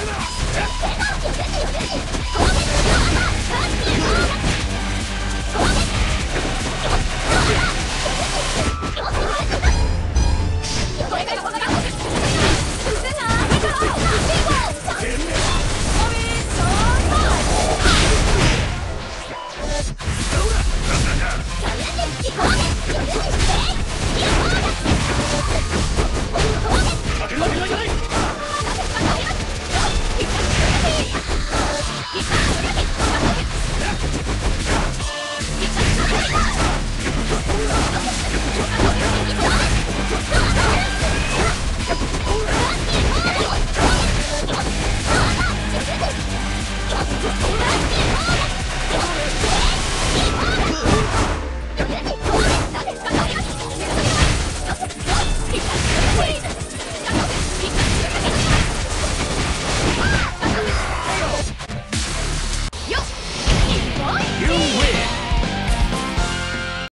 Come on!